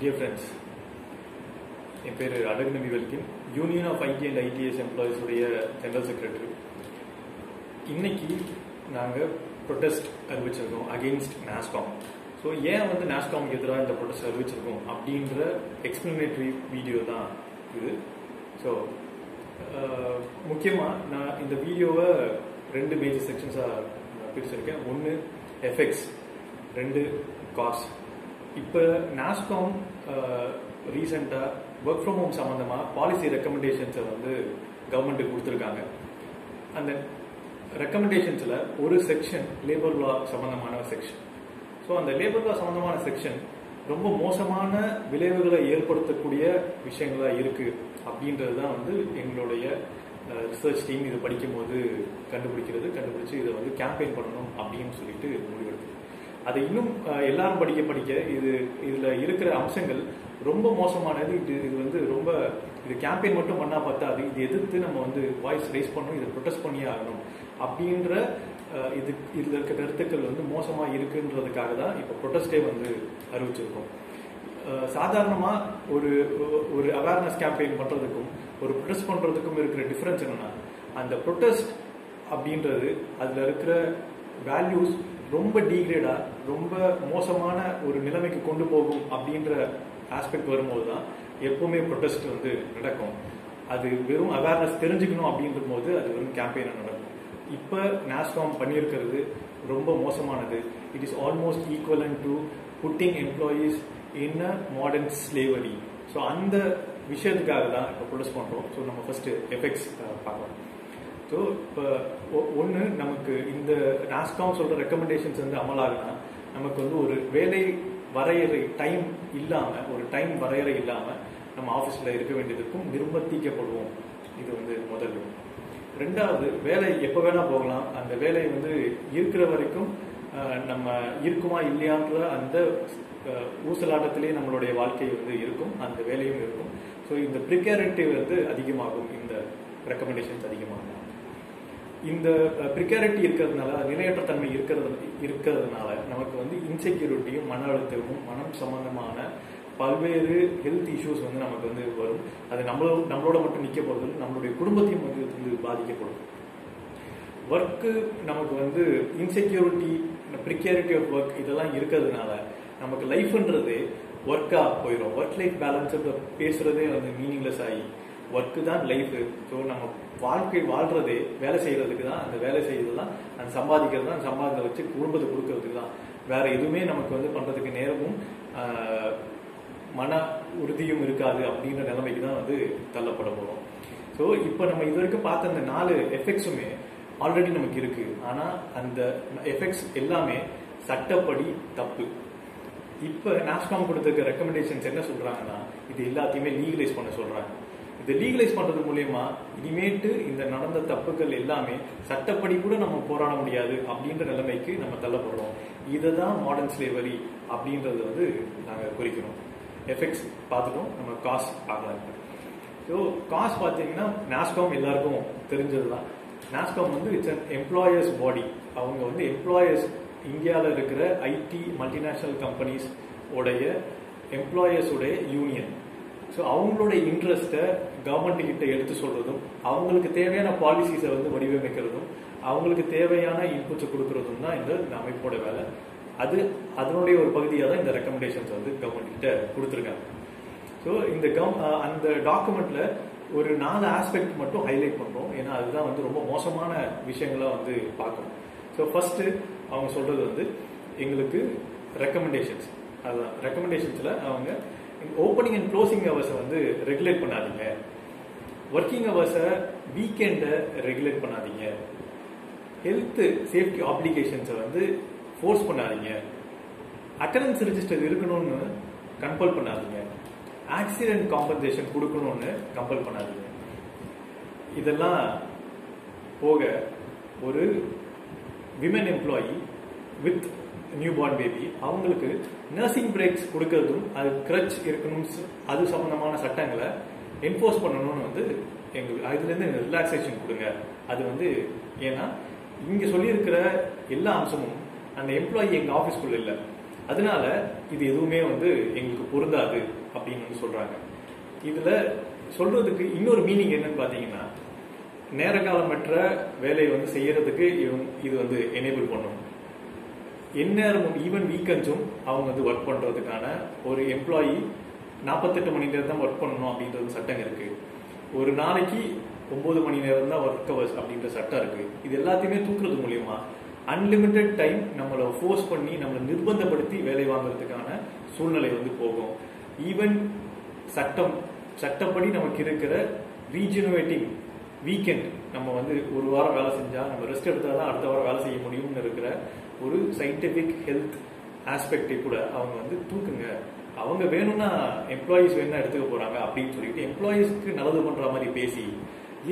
Dear friends என் பேர் Azhagu Nabi வெல்கின் union of IT and ITES employees உடைய general secretary இன்னைக்கு நாங்கள் ப்ரொட்டஸ்ட் அறிவிச்சிருக்கோம் அகெயின்ஸ்ட் நாஸ்காம் ஸோ ஏன் வந்து நாஸ்காமுக்கு எதிராக இந்த ப்ரொட்டஸ்ட் அறிவிச்சிருக்கோம் அப்படின்ற எக்ஸ்பிளனேட்டரி வீடியோ தான் இது. ஸோ முக்கியமாக நான் இந்த வீடியோவை ரெண்டு மேஜர் செக்ஷன்ஸாக பிரிச்சிருக்கேன். ஒன்று எஃபெக்ட்ஸ் ரெண்டு காஸ்ட் இப்போ நாஸ்காம் ரீசெண்டாக ஒர்க் ஃப்ரம் ஹோம் சம்மந்தமாக பாலிசி ரெக்கமெண்டேஷன்ஸை வந்து கவர்மெண்ட்டுக்கு கொடுத்துருக்காங்க. அந்த ரெக்கமெண்டேஷன்ஸில் ஒரு செக்ஷன் லேபர் லா சம்மந்தமான செக்ஷன் ஸோ அந்த லேபர் லா சம்மந்தமான செக்ஷன் ரொம்ப மோசமான விளைவுகளை ஏற்படுத்தக்கூடிய விஷயங்களாக இருக்குது அப்படின்றது தான் வந்து எங்களுடைய ரிசர்ச் டீம் இதை படிக்கும்போது கண்டுபிடிக்கிறது கண்டுபிடிச்சி இதை வந்து கேம்பெயின் பண்ணணும் அப்படின்னு சொல்லிட்டு முடிவெடுக்கும் அதை இன்னும் எல்லாரும் படிக்க படிக்க இது இதில் இருக்கிற அம்சங்கள் ரொம்ப மோசமானது. இது இது வந்து ரொம்ப இது கேம்பெயின் மட்டும் பண்ணா பத்தாது. இது எதிர்த்து நம்ம வந்து வாய்ஸ் ரைஸ் பண்ணணும் இதை ப்ரொடெஸ்ட் பண்ணியே ஆகணும். அப்படின்ற இது இதில் இருக்க கருத்துக்கள் வந்து மோசமாக இருக்குன்றதுக்காக தான் இப்போ ப்ரொடெஸ்டே வந்து அறிவிச்சிருக்கோம். சாதாரணமாக ஒரு ஒரு அவேர்னஸ் கேம்பெயின் பண்ணுறதுக்கும் ஒரு ப்ரொடெஸ்ட் பண்ணுறதுக்கும் இருக்கிற டிஃப்ரென்ஸ் என்னென்னா அந்த ப்ரொடெஸ்ட் அப்படின்றது அதில் இருக்கிற வேல்யூஸ் ரொம்ப டீக்ரேடாக ரொம்ப மோசமான ஒரு நிலைமைக்கு கொண்டு போகும் அப்படின்ற ஆஸ்பெக்ட் வரும்போது தான் எப்பவுமே ப்ரொட்டஸ்ட் வந்து நடக்கும். அது வெறும் அவேர்னஸ் தெரிஞ்சுக்கணும் அப்படின்ற போது அது வெறும் கேம்பெயினாக நடக்கும். இப்போ நேஸ்காம் பண்ணியிருக்கிறது ரொம்ப மோசமானது. It is almost equivalent to putting employees in a modern slavery so அந்த விஷயத்துக்காக தான் இப்போ ப்ரொடியூஸ் பண்ணுறோம் ஸோ நம்ம ஃபஸ்ட்டு எஃபெக்ட்ஸ் பார்க்கலாம். ஸோ இப்போ ஒன்று நமக்கு இந்த நாஸ்காம் சொல்கிற ரெக்கமெண்டேஷன்ஸ் வந்து அமலாகுனா நமக்கு வந்து ஒரு வேலை வரையறை டைம் இல்லாமல் ஒரு டைம் வரையறை இல்லாமல் நம்ம ஆஃபீஸில் இருக்க வேண்டியதுக்கும் நிர்பந்திக்கப்படுவோம் இது வந்து முதல் ரெண்டாவது வேலை எப்போ வேணால் போகலாம். அந்த வேலை வந்து இருக்கிற வரைக்கும் நம்ம இருக்குமா இல்லையான்ற அந்த ஊசலாட்டத்திலே நம்மளுடைய வாழ்க்கை வந்து இருக்கும். அந்த வேலையும் இருக்கும். ஸோ இந்த ப்ரிக்காரிட்டி வந்து அதிகமாகும். இந்த ரெக்கமெண்டேஷன்ஸ் அதிகமாகும் இந்த ப்ரிக்காரிட்டி இருக்கிறதுனால நிலையற்ற தன்மை இருக்கிறது இருக்கிறதுனால நமக்கு வந்து இன்செக்யூரிட்டியும் மன அழுத்தமும் மனம் சம்பந்தமான பல்வேறு ஹெல்த் இஷ்யூஸ் வந்து நமக்கு வந்து வரும். அது நம்மளோட நம்மளோட மட்டும் நிற்க போகிறது நம்மளுடைய குடும்பத்தையும் வந்து வந்து பாதிக்கப்படும். ஒர்க்கு நமக்கு வந்து இன்செக்யூரிட்டி ப்ரிக்யாரிட்டி ஆஃப் ஒர்க் இதெல்லாம் இருக்கிறதுனால நமக்கு லைஃப்ன்றது ஒர்க்காக போயிடும் ஒர்க் லைஃப் பேலன்ஸ் பேசுகிறதே வந்து மீனிங்லெஸ் ஆகி ஒர்க்கு தான் லைஃப் ஸோ நம்ம வாழ்க்கை வாழ்றது வேலை செய்யறதுக்கு தான் அந்த வேலை செய்யறது தான் அந்த சம்பாதிக்கிறது தான் சம்பாதிக்க வச்சு குடும்பத்தை கொடுக்கறதுக்கு தான். வேற எதுவுமே நமக்கு வந்து பண்றதுக்கு நேரமும் மன உறுதியும் இருக்காது அப்படின்ற நிலைமைக்கு தான் வந்து தள்ளப்பட போகிறோம் ஸோ இப்போ நம்ம இது வரைக்கும் பார்த்த அந்த நாலு எஃபெக்ட்ஸுமே ஆல்ரெடி நமக்கு இருக்கு. ஆனால் அந்த எஃபெக்ட்ஸ் எல்லாமே சட்டப்படி தப்பு. இப்போ நாஸ்காம் கொடுத்துருக்க ரெக்கமெண்டேஷன்ஸ் என்ன சொல்றாங்கன்னா இது எல்லாத்தையுமே லீகலைஸ் பண்ண சொல்றாங்க. இதை லீகலைஸ் பண்றது மூலயமா இனிமேட்டு இந்த நடந்த தப்புகள் எல்லாமே சட்டப்படி கூட நம்ம போராட முடியாது அப்படின்ற நிலைமைக்கு நம்ம தள்ளப்படுறோம். இதை தான் மாடர்ன் ஸ்லேவரி அப்படின்றத வந்து நாங்கள் குறிக்கிறோம். எஃபெக்ட்ஸ் பார்த்துட்டோம். நம்ம காஸ் பார்க்கலாம் ஸோ காஸ் பார்த்தீங்கன்னா நாஸ்காம் எல்லாருக்கும் தெரிஞ்சது தான் நாஸ்காம் வந்து இட்ஸ் அன் எம்ப்ளாயர்ஸ் பாடி அவங்க வந்து எம்ப்ளாயர்ஸ் இந்தியாவில் இருக்கிற ஐடி மல்டிநேஷ்னல் கம்பெனிஸ் உடைய எம்ப்ளாயர்ஸ் உடைய யூனியன் ஸோ அவங்களோட இன்ட்ரெஸ்ட்டை கவர்மெண்ட் கிட்ட எடுத்து சொல்றதும் அவங்களுக்கு தேவையான பாலிசிஸை வந்து வடிவமைக்கிறதும் அவங்களுக்கு தேவையான இன்புட்ஸை கொடுக்கறதும் தான் இந்த அமைப்போட வேலை. அது அதனுடைய ஒரு பகுதியாக தான் இந்த ரெக்கமெண்டேஷன்ஸ் வந்து கவர்மெண்ட் கிட்ட கொடுத்துருக்காங்க. ஸோ இந்த கம் அந்த டாக்குமெண்ட்ல ஒரு நாலு ஆஸ்பெக்ட் மட்டும் ஹைலைட் பண்ணுறோம் ஏன்னா அதுதான் வந்து ரொம்ப மோசமான விஷயங்களா வந்து பார்க்கணும். ஸோ ஃபர்ஸ்ட் அவங்க சொல்றது வந்து எங்களுக்கு ரெக்கமெண்டேஷன்ஸ் அதுதான் ரெக்கமெண்டேஷன்ஸ்ல அவங்க ஓப்பனிங் அண்ட் க்ளோசிங் ஹவர்ஸை வந்து ரெகுலேட் பண்ணாதீங்க. ஒர்க்கிங் ஹவர்ஸை வீக்கெண்டை ரெகுலேட் பண்ணாதீங்க. ஹெல்த்து சேஃப்டி ஆப்ளிகேஷன்ஸை வந்து ஃபோர்ஸ் பண்ணாதீங்க. அட்டண்டன்ஸ் ரிஜிஸ்டர் இருக்கணும்னு கம்பல் பண்ணாதீங்க. ஆக்சிடென்ட் காம்பன்சேஷன் கொடுக்கணும்னு கம்பல் பண்ணாதீங்க. இதெல்லாம் போக ஒரு women employee with newborn baby அவங்களுக்கு நர்சிங் பிரேக்ஸ் கொடுக்கறதும் அது கிரச் இருக்கணும் அது சம்பந்தமான சட்டங்களை என்ஃபோர்ஸ் பண்ணணும்னு வந்து எங்களுக்கு அதுலேருந்து ரிலாக்ஸேஷன் கொடுங்க. அது வந்து ஏன்னா இங்கே சொல்லியிருக்கிற எல்லா அம்சமும் அந்த எம்ப்ளாயி எங்கள் ஆஃபீஸ்க்குள்ள இல்லை. அதனால இது எதுவுமே வந்து எங்களுக்கு பொருந்தாது அப்படின்னு வந்து சொல்கிறாங்க இதில் சொல்றதுக்கு இன்னொரு மீனிங் என்னன்னு பார்த்தீங்கன்னா நேர காலமற்ற வேலையை வந்து செய்யறதுக்கு இது வந்து எனேபிள் பண்ணும். எந்நேரமும் ஈவன் வீக்கெண்ட்ஸும் அவங்க வந்து ஒர்க் பண்றதுக்கான ஒரு எம்ப்ளாயி நாற்பத்தெட்டு மணி நேரம் தான் ஒர்க் பண்ணணும் அப்படின்ற ஒரு சட்டம் இருக்கு. ஒரு நாளைக்கு ஒன்பது மணி நேரம் தான் ஒர்க் ஹவர்ஸ் அப்படின்ற சட்டம் இருக்கு. இது எல்லாத்தையுமே தூக்குறது மூலியமா அன்லிமிட்டெட் டைம் நம்மளை ஃபோர்ஸ் பண்ணி நம்மளை நிர்பந்தப்படுத்தி வேலை வாங்குறதுக்கான சூழ்நிலை வந்து போகும். ஈவன் சட்டம் சட்டப்படி நமக்கு இருக்கிற ரீஜெனுவேட்டிங் வீக்கெண்ட் நம்ம வந்து ஒரு வாரம் வேலை செஞ்சா நம்ம ரெஸ்ட் எடுத்தால் தான் அடுத்த வாரம் வேலை செய்ய முடியும்னு இருக்கிற ஒரு சயின்டிபிக் ஹெல்த் ஆஸ்பெக்டை கூட அவங்க வந்து தூக்குங்க. அவங்க வேணும்னா எம்ப்ளாயீஸ் வேணும்னா எடுத்துக்க போறாங்க அப்படின்னு சொல்லிட்டு எம்ப்ளாயீஸ்க்கு நல்லது பண்ற மாதிரி பேசி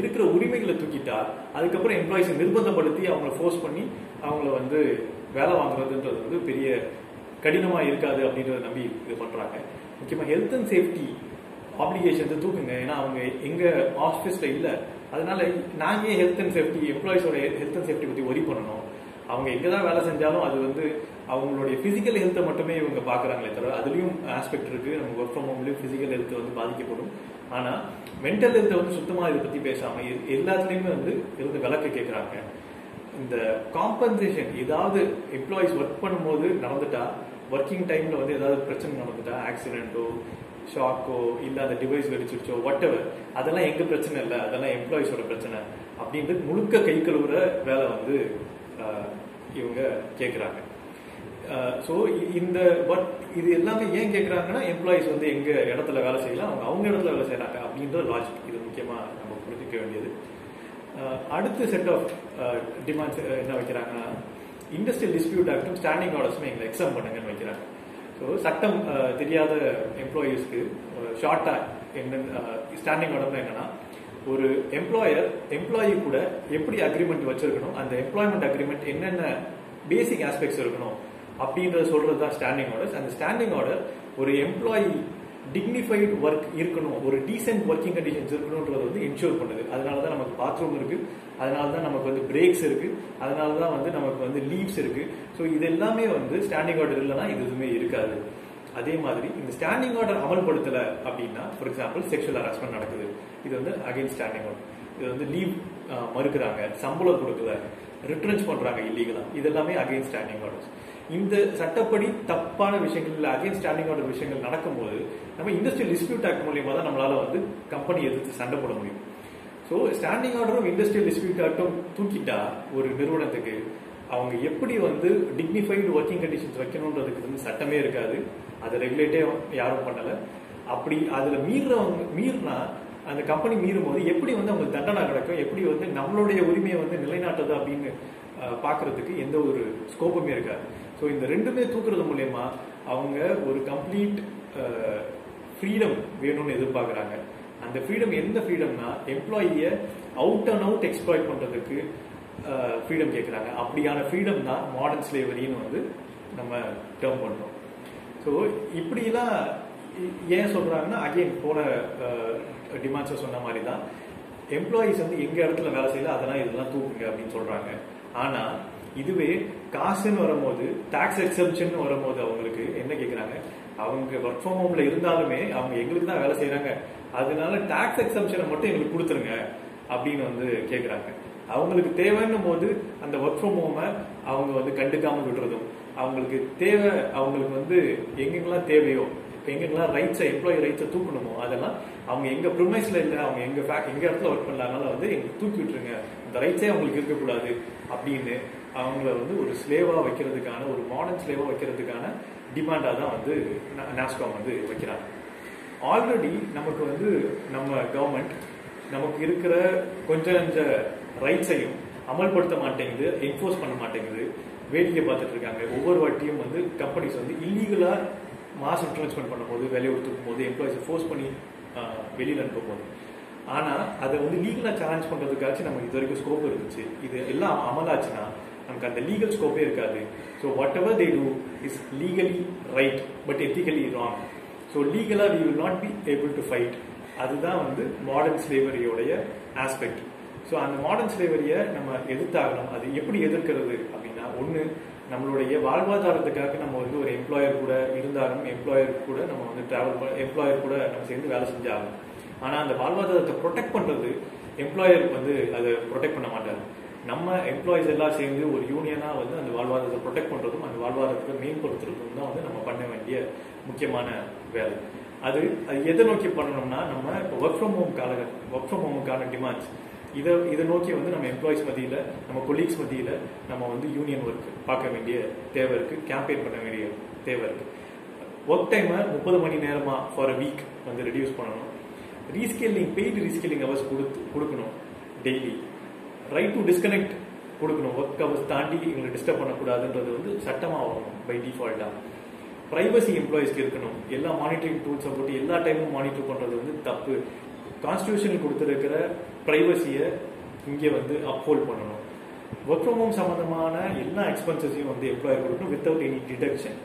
இருக்கிற உரிமைகளை தூக்கிட்டா அதுக்கப்புறம் எம்ப்ளாயிஸை நிர்பந்தப்படுத்தி அவங்கள ஃபோர்ஸ் பண்ணி அவங்கள வந்து வேலை வாங்குறதுன்றது வந்து பெரிய கடினமாக இருக்காது அப்படின்றத நம்பி இது பண்ணுறாங்க முக்கியமாக ஹெல்த் அண்ட் சேஃப்டி ஆப்ளிகேஷன்ஸை தூக்குங்க. ஏன்னா அவங்க எங்கள் ஆஃபீஸில் இல்லை. அதனால நாங்கள் ஏன் ஹெல்த் அண்ட் சேஃப்டி எம்ப்ளாயிஸோட ஹெல்த் அண்ட் சேஃப்டி பற்றி ஒரி பண்ணணும்? அவங்க எங்கே தான் வேலை செஞ்சாலும் அது வந்து அவங்களுடைய பிசிக்கல் ஹெல்த்தை மட்டுமே இவங்க பாக்குறாங்களே தவிர அதுலயும் ஆஸ்பெக்ட் இருக்கு. நம்ம ஒர்க் ஃப்ரம் ஹோம்லயும் பிசிக்கல் ஹெல்த் வந்து பாதிக்கப்படும். ஆனா மென்டல் ஹெல்த்தை வந்து சுத்தமா இதை பத்தி பேசாம எ- எல்லாத்துலயுமே வந்து இருந்து விளக்க கேட்குறாங்க இந்த காம்பன்சேஷன் ஏதாவது எம்ப்ளாயிஸ் ஒர்க் பண்ணும்போது நடந்துட்டா ஒர்க்கிங் டைம்ல வந்து ஏதாவது பிரச்சனை நடந்துட்டா ஆக்சிடென்ட்டோ ஷாக்கோ இல்ல அந்த டிவைஸ் வெடிச்சிருச்சோ வாட் அதெல்லாம் எங்க பிரச்சனை இல்லை அதெல்லாம் எம்ப்ளாயிஸோட பிரச்சனை அப்படின்ட்டு முழுக்க கை கழுவுற வேலை வந்து இவங்க கேட்குறாங்க ஸோ இந்த பட் இது எல்லாமே ஏன் கேட்குறாங்கன்னா எம்ப்ளாயிஸ் வந்து எங்கள் இடத்துல வேலை செய்யலாம் அவங்க அவங்க இடத்துல வேலை செய்கிறாங்க அப்படின்ற லாஜிக் இது முக்கியமாக நம்ம புரிஞ்சுக்க வேண்டியது. அடுத்த செட் ஆஃப் டிமாண்ட்ஸ் என்ன வைக்கிறாங்கன்னா இண்டஸ்ட்ரியல் டிஸ்பியூட் ஆக்டும் ஸ்டாண்டிங் ஆர்டர்ஸுமே எங்களை எக்ஸாம் பண்ணுங்கன்னு வைக்கிறாங்க. ஸோ சட்டம் தெரியாத எம்ப்ளாயீஸ்க்கு ஷார்ட்டாக என்ன ஸ்டாண்டிங் ஆர்டர்னா என்னன்னா ஒரு எம்ப்ளாயர் எம்ப்ளாயி கூட எப்படி அக்ரிமெண்ட் வச்சிருக்கணும் அந்த எம்ப்ளாய்மெண்ட் அக்ரிமெண்ட் என்னென்ன பேசிக் ஆஸ்பெக்ட்ஸ் இருக்கணும் அப்படின்றத சொல்றது தான் ஸ்டாண்டிங் ஆர்டர்ஸ் அந்த ஸ்டாண்டிங் ஆர்டர் ஒரு எம்ப்ளாயி டிக்னிஃபைடு ஒர்க் இருக்கணும் ஒரு டீசென்ட் ஒர்க்கிங் கண்டிஷன்ஸ் இருக்கணும்ன்றது வந்து என்ஷூர் பண்ணுது. அதனால தான் நமக்கு பாத்ரூம் இருக்கு அதனால தான் நமக்கு வந்து பிரேக்ஸ் இருக்கு அதனால தான் வந்து நமக்கு வந்து லீவ்ஸ் இருக்கு. ஸோ இது எல்லாமே வந்து ஸ்டாண்டிங் ஆர்டர் இல்லைன்னா இது எதுவுமே இருக்காது. அதே மாதிரி இந்த ஸ்டாண்டிங் ஆர்டர் அமல்படுத்தல அப்படின்னா ஃபார் எக்ஸாம்பிள் செக்ஷுவல் ஹராஸ்மெண்ட் நடக்குது. இது வந்து அகைன் ஸ்டாண்டிங் ஆர்டர் இது வந்து லீவ் மறுக்கிறாங்க சம்பளம் கொடுக்கல ரிட்டர்ன்ஸ் பண்றாங்க இல்லீகலா இது எல்லாமே அகைன் ஸ்டாண்டிங் ஆர்டர்ஸ் இந்த சட்டப்படி தப்பான விஷயங்கள் இல்லை அகைன் ஸ்டாண்டிங் ஆர்டர் விஷயங்கள் நடக்கும்போது நம்ம இண்டஸ்ட்ரியல் டிஸ்பியூட் ஆக்ட் மூலியமா தான் நம்மளால வந்து கம்பெனி எதிர்த்து சண்டை போட முடியும். ஸோ ஸ்டாண்டிங் ஆர்டரும் இண்டஸ்ட்ரியல் டிஸ்பியூட் ஆக்டும் தூக்கிட்டா ஒரு நிறுவனத்துக்கு அவங்க எப்படி வந்து டிக்னிஃபைடு ஒர்க்கிங் கண்டிஷன்ஸ் வைக்கணுன்றதுக்கு வந்து சட்டமே இருக்காது. அதை ரெகுலேட்டே யாரும் பண்ணல. அப்படி அதுல மீறவங்க மீறினா அந்த கம்பெனி மீறும் போது எப்படி வந்து அவங்களுக்கு தண்டனை கிடைக்கும்? எப்படி வந்து நம்மளுடைய உரிமையை வந்து நிலைநாட்டுது அப்படின்னு அஹ், எந்த ஒரு ஸ்கோப்புமே இருக்காது. ஸோ இந்த ரெண்டுமே தூக்குறது மூலயமா அவங்க ஒரு கம்ப்ளீட் ஃப்ரீடம் வேணும்னு எதிர்பார்க்குறாங்க. அந்த ஃப்ரீடம் எந்த ஃப்ரீடம்னா எம்ப்ளாயியை அவுட் அண்ட் அவுட் எக்ஸ்ப்ளாய்ட் பண்ணுறதுக்கு ஃப்ரீடம் கேட்குறாங்க அப்படியான ஃப்ரீடம் தான் மாடர்ன் ஸ்லேவரின்னு வந்து நம்ம டேர்ம் பண்ணுறோம் ஸோ இப்படிலாம் ஏன் சொல்கிறாங்கன்னா அகைன் போன டிமாண்ட்ஸை சொன்ன மாதிரி தான் எம்ப்ளாயீஸ் வந்து எங்கள் இடத்துல வேலை செய்யல அதெல்லாம் இதெல்லாம் தூக்குங்க அப்படின்னு சொல்கிறாங்க ஆனால் இதுவே காசுன்னு வரும்போது டாக்ஸ் எக்ஸம்ஷன் வரும்போது அவங்களுக்கு என்ன கேட்குறாங்க அவங்க ஒர்க் ஃப்ரம் ஹோம்ல இருந்தாலுமே அவங்க எங்களுக்கு தான் வேலை செய்யறாங்க அதனால டாக்ஸ் எக்ஸம்ஷனை மட்டும் எங்களுக்கு கொடுத்துருங்க அப்படின்னு வந்து கேட்குறாங்க அவங்களுக்கு தேவைன்னும் போது அந்த ஒர்க் ஃப்ரம் ஹோமை அவங்க வந்து கண்டுக்காம விடுறதும் அவங்களுக்கு தேவை அவங்களுக்கு வந்து எங்கெங்கெல்லாம் தேவையோ எங்கெங்கெல்லாம் ரைட்ஸை எம்ப்ளாயி ரைட்ஸை தூக்கணுமோ அதெல்லாம் அவங்க எங்கள் ப்ரிமைஸில் இல்லை அவங்க எங்கள் ஃபே எங்கள் இடத்துல ஒர்க் பண்ணலாம்னால வந்து எங்களுக்கு தூக்கி விட்டுருங்க. இந்த ரைட்ஸே அவங்களுக்கு இருக்கக்கூடாது அப்படின்னு அவங்கள வந்து ஒரு ஸ்லேவாக வைக்கிறதுக்கான ஒரு மாடர்ன் ஸ்லேவாக வைக்கிறதுக்கான டிமாண்டாக தான் வந்து நாஸ்காம் வந்து வைக்கிறாங்க. ஆல்ரெடி நமக்கு வந்து நம்ம கவர்மெண்ட் நமக்கு இருக்கிற கொஞ்சம் கொஞ்ச ரைட்ஸையும் அமல்படுத்த மாட்டேங்குது என்ஃபோர்ஸ் பண்ண மாட்டேங்குது வேடிக்கை பார்த்துட்டு இருக்காங்க. ஒவ்வொரு வாட்டியும் வந்து கம்பெனிஸ் வந்து இல்லீகலாக மாஸ் ட்ரான்ஸ்ஃபர் பண்ணும்போது வேலையை தூக்கும் போது எம்ப்ளாயிஸை ஃபோர்ஸ் பண்ணி வெளியில் அனுப்பும் போது ஆனால் அதை வந்து லீகலாக சேலஞ்ச் பண்ணுறதுக்காச்சும் நமக்கு இது வரைக்கும் ஸ்கோப் இருந்துச்சு. இது எல்லாம் அமலாச்சுன்னா நமக்கு அந்த லீகல் ஸ்கோப்பே இருக்காது. So whatever they do is legally right but ethically wrong so லீகலாக we will not be able to fight அதுதான் வந்து மாடர்ன் ஸ்லேவரியோடைய ஆஸ்பெக்ட் ஸோ அந்த மாடர்ன் ஸ்லேவரியை நம்ம எதிர்த்தாகணும். அது எப்படி எதிர்க்கிறது அப்படின்னா ஒன்று நம்மளுடைய வாழ்வாதாரத்துக்காக நம்ம வந்து ஒரு எம்ப்ளாயர் கூட இருந்தாலும் எம்ப்ளாயர் கூட நம்ம வந்து டிராவல் எம்ப்ளாயர் கூட நம்ம சேர்ந்து வேலை செஞ்சாகணும். ஆனால் அந்த வாழ்வாதாரத்தை ப்ரொடெக்ட் பண்ணுறது எம்ப்ளாயர் வந்து அதை ப்ரொடெக்ட் பண்ண மாட்டார். நம்ம எம்ப்ளாயிஸ் எல்லாம் சேர்ந்து ஒரு யூனியனாக வந்து அந்த வாழ்வாதாரத்தை ப்ரொடெக்ட் பண்ணுறதும் அந்த வாழ்வாதாரத்தை மேம்படுத்துறதும் தான் வந்து நம்ம பண்ண வேண்டிய முக்கியமான வேலை. அது அது எதை நோக்கி பண்ணணும்னா நம்ம இப்போ ஒர்க் ஃப்ரம் ஹோம் காலகட்டம் ஒர்க் ஃப்ரம் ஹோமுக்கான டிமாண்ட்ஸ் இதை இதை நோக்கி வந்து நம்ம எம்ப்ளாயிஸ் மத்தியில் நம்ம கொலீக்ஸ் மத்தியில் நம்ம வந்து யூனியன் ஒர்க் பார்க்க வேண்டிய தேவை இருக்குது கேம்பெயின் பண்ண வேண்டிய தேவை இருக்குது ஒர்க் டைமை முப்பது மணி நேரமாக ஃபார் அ வீக் வந்து ரெடியூஸ் பண்ணணும். ரீஸ்கேலிங் பெய்டு ரீஸ்கேலிங் ஹவர்ஸ் கொடுத்து கொடுக்கணும் டெய்லி ரைட் டு டிஸ்கனெக்ட் கொடுக்கணும். ஒர்க் ஹவர்ஸ் தாண்டி எங்களை டிஸ்டர்ப் பண்ணக்கூடாதுன்றது வந்து சட்டமாக வரணும் பை டிஃபால்ட்டாக ப்ரைவசி எம்ப்ளாயிஸ்க்கு இருக்கணும். எல்லா மானிட்டரிங் டூல்ஸை போட்டு எல்லா டைமும் மானிட்டர் பண்ணுறது வந்து தப்பு. கான்ஸ்டியூஷன் கொடுத்துருக்கிற ப்ரைவசியை இங்கே வந்து அப்ஹோல்ட் பண்ணணும். ஒர்க் ஃப்ரம் ஹோம் சம்மந்தமான எல்லா எக்ஸ்பென்சஸையும் வந்து எம்ப்ளாயர் கொடுக்கணும் without any deduction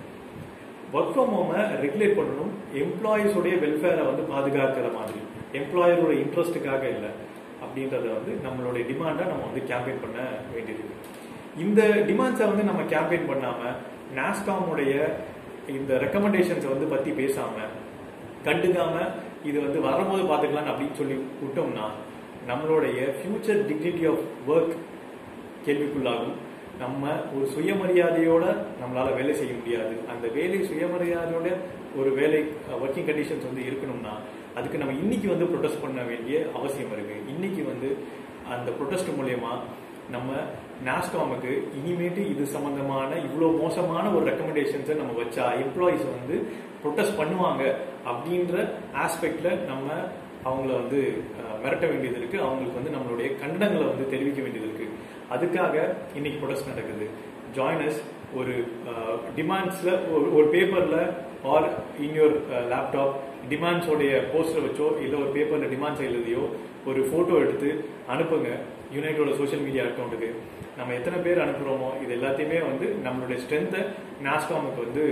work from ஹோமை regulate பண்ணணும். எம்ப்ளாயிஸோடைய வெல்ஃபேரை வந்து பாதுகாக்கிற மாதிரி. எம்ப்ளாயரோட இன்ட்ரெஸ்ட்டுக்காக இல்லை. அப்படின்றத வந்து நம்மளுடைய டிமாண்டாக நம்ம வந்து கேம்பெயின் பண்ண வேண்டியிருக்கு இந்த டிமாண்ட்ஸை வந்து நம்ம கேம்பெயின் பண்ணாமல் நாஸ்காமுடைய இந்த ரெக்கமெண்டேஷன்ஸை வந்து பற்றி பேசாமல் கண்டுக்காமல் இது வந்து வரும்போது பார்த்துக்கலாம் அப்படின்னு சொல்லி விட்டோம்னா நம்மளுடைய ஃபியூச்சர் டிக்னிட்டி ஆஃப் ஒர்க் கேள்விக்குள்ளாகும். நம்ம ஒரு சுயமரியாதையோட நம்மளால வேலை செய்ய முடியாது. அந்த வேலை சுயமரியாதையோட ஒரு வேலை ஒர்க்கிங் கண்டிஷன்ஸ் வந்து இருக்கணும்னா அதுக்கு நம்ம இன்னைக்கு வந்து ப்ரொடெஸ்ட் பண்ண வேண்டிய அவசியம் இருக்கு. இன்னைக்கு வந்து அந்த ப்ரொடெஸ்ட் மூலயமா நம்ம நாஸ்காமுக்கு இனிமேட்டு இது சம்பந்தமான இவ்வளோ மோசமான ஒரு ரெக்கமெண்டேஷன்ஸை நம்ம வச்சா எம்ப்ளாயிஸ் வந்து ப்ரொட்டஸ்ட் பண்ணுவாங்க அப்படின்ற ஆஸ்பெக்டில் நம்ம அவங்கள வந்து மிரட்ட வேண்டியது இருக்குது அவங்களுக்கு வந்து நம்மளுடைய கண்டனங்களை வந்து தெரிவிக்க வேண்டியது இருக்குது அதுக்காக இன்னைக்கு ப்ரொடெஸ்ட் நடக்குது. ஜாயினஸ் ஒரு டிமாண்ட்ஸில் ஒரு பேப்பரில் ஆர் இன் யோர் லேப்டாப் டிமாண்ட்ஸோடைய போஸ்டர் வச்சோ இல்லை ஒரு பேப்பரில் டிமாண்ட்ஸ் எழுதியோ ஒரு ஃபோட்டோ எடுத்து அனுப்புங்க. யுனைட்டோட சோஷியல் மீடியா அக்கௌண்ட்டுக்கு நம்ம எத்தனை பேர் அனுப்புகிறோமோ இது எல்லாத்தையுமே வந்து நம்மளுடைய ஸ்ட்ரென்த்தை நாஸ்காமுக்கு வந்து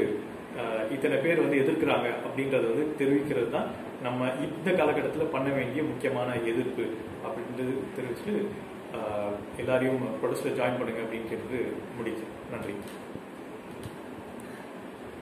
இத்தனை பேர் வந்து எதிர்க்கிறாங்க அப்படின்றத வந்து தெரிவிக்கிறது தான் நம்ம இந்த காலகட்டத்தில் பண்ண வேண்டிய முக்கியமான எதிர்ப்பு அப்படின்றது தெரிவிச்சுட்டு எல்லாரையும் ப்ரொடியூஸில் ஜாயின் பண்ணுங்க அப்படின்னு கேட்டு முடிச்சு நன்றி.